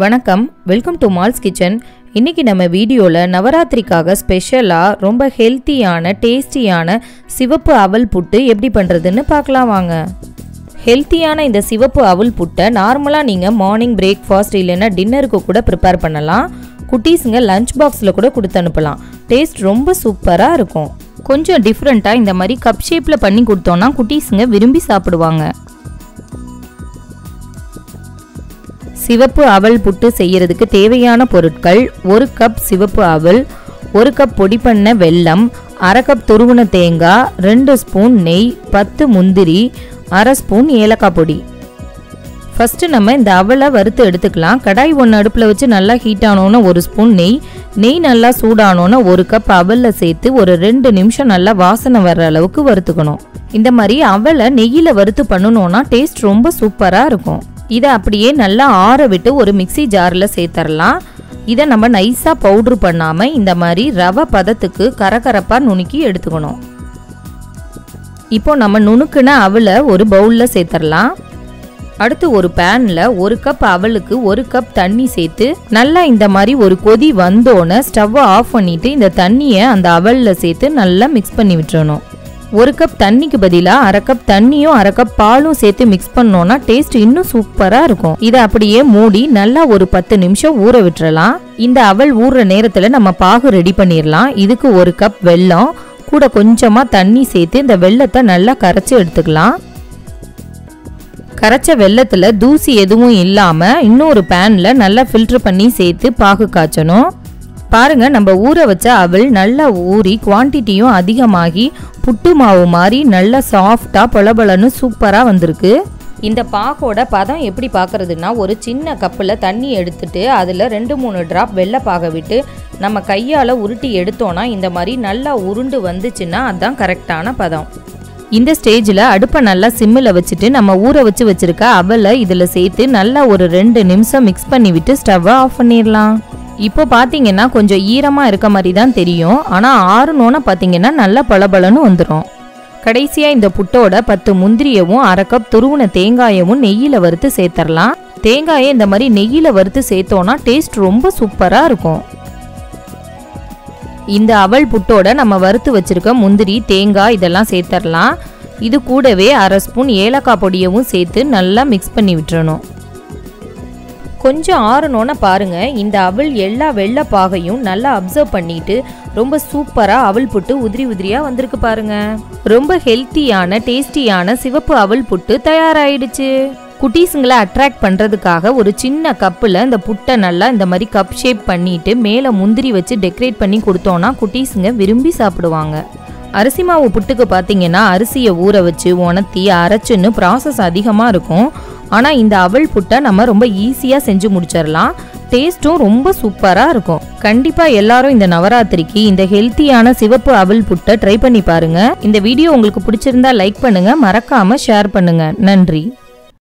வணக்கம் welcome to malls kitchen இன்றைக்கி நம்ம வீடியோவில் நவராத்திரிக்காக ஸ்பெஷலாக ரொம்ப ஹெல்த்தியான டேஸ்டியான சிவப்பு அவல் புட்டு எப்படி பண்ணுறதுன்னு பார்க்கலாம் வாங்க. ஹெல்த்தியான இந்த சிவப்பு அவல் புட்டை நார்மலாக நீங்கள் மார்னிங் பிரேக்ஃபாஸ்ட் இல்லைன்னா டின்னருக்கு கூட ப்ரிப்பேர் பண்ணலாம். குட்டீஸுங்க லஞ்ச் பாக்ஸில் கூட கொடுத்து அனுப்பலாம். டேஸ்ட் ரொம்ப சூப்பராக இருக்கும். கொஞ்சம் டிஃப்ரெண்ட்டாக இந்த மாதிரி கப் ஷேப்பில் பண்ணி கொடுத்தோன்னா குட்டீஸுங்க விரும்பி சாப்பிடுவாங்க. சிவப்பு அவல் புட்டு செய்யறதுக்கு தேவையான பொருட்கள் ஒரு கப் சிவப்பு அவல் ஒரு கப் பொடி பண்ண வெல்லம் அரை கப் துருவன தேங்காய் ரெண்டு ஸ்பூன் நெய் பத்து முந்திரி அரை ஸ்பூன் ஏலக்காய் பொடி. ஃபஸ்ட்டு நம்ம இந்த அவலை வறுத்து எடுத்துக்கலாம். கடாய் ஒன்று அடுப்பில் வச்சு நல்லா ஹீட் ஆனோன்னு ஒரு ஸ்பூன் நெய். நெய் நல்லா சூடானோன்னு ஒரு கப் அவலில் சேர்த்து ஒரு ரெண்டு நிமிஷம் நல்லா வாசனை வர்ற அளவுக்கு வறுத்துக்கணும். இந்த மாதிரி அவலை நெய்யில் வறுத்து பண்ணணுன்னா டேஸ்ட் ரொம்ப சூப்பராக இருக்கும். இதை அப்படியே நல்லா ஆற விட்டு ஒரு மிக்ஸி ஜாரில் சேர்த்துடலாம் இதை நம்ம நைஸாக பவுட்ரு பண்ணாமல் இந்த மாதிரி ரவை பதத்துக்கு கரகரப்பாக நுணுக்கி எடுத்துக்கணும். இப்போ நம்ம நுணுக்குன அவலை ஒரு பவுலில் சேர்த்துடலாம் அடுத்து ஒரு பேனில் ஒரு கப் அவலுக்கு ஒரு கப் தண்ணி சேர்த்து நல்லா இந்த மாதிரி ஒரு கொதி வந்தோன்னே ஸ்டவ்வை ஆஃப் பண்ணிவிட்டு இந்த தண்ணியை அந்த அவலில் சேர்த்து நல்லா மிக்ஸ் பண்ணி விட்டுறணும். ஒரு கப் தண்ணிக்கு பதிலாக அரை கப் தண்ணியும் அரை கப் பாலும் சேர்த்து மிக்ஸ் பண்ணோன்னா டேஸ்ட் இன்னும் சூப்பராக இருக்கும். இதை அப்படியே மூடி நல்லா ஒரு பத்து நிமிஷம் ஊற விட்டுறலாம். இந்த அவல் ஊறுற நேரத்தில் நம்ம பாகு ரெடி பண்ணிடலாம் இதுக்கு ஒரு கப் வெல்லம் கூட கொஞ்சமாக தண்ணி சேர்த்து இந்த வெள்ளத்தை நல்லா கரைச்சி எடுத்துக்கலாம். கரைச்ச வெள்ளத்தில் தூசி எதுவும் இல்லாமல் இன்னொரு பேனில் நல்லா ஃபில்டர் பண்ணி சேர்த்து பாகு காய்ச்சணும். பாருங்க நம்ம ஊற வச்ச அவள் நல்லா ஊறி குவான்டிட்டியும் அதிகமாகி புட்டு மாவு மாதிரி நல்லா சாஃப்டாக பளபளன்னு சூப்பராக வந்திருக்கு. இந்த பாகோட பதம் எப்படி பார்க்கறதுன்னா ஒரு சின்ன கப்பில் தண்ணி எடுத்துட்டு அதில் ரெண்டு மூணு ட்ராப் வெள்ளை பாக விட்டு நம்ம கையால் உருட்டி எடுத்தோன்னா இந்த மாதிரி நல்லா உருண்டு வந்துச்சுன்னா அதுதான் கரெக்டான பதம். இந்த ஸ்டேஜில் அடுப்பை நல்லா சிம்மில் வச்சுட்டு நம்ம ஊற வச்சு வச்சுருக்க அவலை இதில் சேர்த்து நல்லா ஒரு ரெண்டு நிமிஷம் மிக்ஸ் பண்ணிவிட்டு ஸ்டவ்வை ஆஃப் பண்ணிடலாம் இப்போ பார்த்தீங்கன்னா கொஞ்சம் ஈரமாக இருக்க மாதிரி தான் தெரியும். ஆனால் ஆறுனோன்னு பார்த்தீங்கன்னா நல்லா பளபளன்னு வந்துடும் கடைசியாக இந்த புட்டோட பத்து முந்திரியவும் அரை கப் துருவின தேங்காயவும் நெய்யில் வறுத்து சேர்த்துடலாம் தேங்காயை இந்த மாதிரி நெய்யில் வறுத்து சேர்த்தோன்னா டேஸ்ட் ரொம்ப சூப்பராக இருக்கும். இந்த அவல் புட்டோட நம்ம வறுத்து வச்சிருக்க முந்திரி தேங்காய் இதெல்லாம் சேர்த்துடலாம் இது கூடவே அரை ஸ்பூன் ஏலக்காய் பொடியவும் சேர்த்து நல்லா மிக்ஸ் பண்ணி விட்டுறணும். கொஞ்சம் ஆறணுன்னு பாருங்க. இந்த அவள் எல்லா வெள்ளை பாகையும் நல்லா அப்சர்வ் பண்ணிட்டு ரொம்ப சூப்பராக அவல் புட்டு உதிரி உதிரியாக வந்திருக்கு பாருங்க. ரொம்ப ஹெல்த்தியான டேஸ்டியான சிவப்பு அவல் புட்டு தயாராயிடுச்சு. குட்டீஸுங்களை அட்ராக்ட் பண்ணுறதுக்காக ஒரு சின்ன கப்பில் இந்த புட்டை நல்லா இந்த மாதிரி கப் ஷேப் பண்ணிட்டு மேலே முந்திரி வச்சு டெக்கரேட் பண்ணி கொடுத்தோன்னா குட்டீஸுங்க விரும்பி சாப்பிடுவாங்க. அரிசி மாவு புட்டுக்கு பார்த்தீங்கன்னா அரிசியை ஊற வச்சு உணர்த்தி அரைச்சுன்னு ப்ராசஸ் அதிகமாக இருக்கும். ஆனால் இந்த அவல் புட்டை நம்ம ரொம்ப ஈஸியாக செஞ்சு முடிச்சிடலாம் டேஸ்ட்டும் ரொம்ப சூப்பராக இருக்கும். கண்டிப்பாக எல்லாரும் இந்த நவராத்திரிக்கு இந்த ஹெல்த்தியான சிவப்பு அவல் புட்டை ட்ரை பண்ணி பாருங்க. இந்த வீடியோ உங்களுக்கு பிடிச்சிருந்தா லைக் பண்ணுங்க மறக்காம ஷேர் பண்ணுங்க. நன்றி.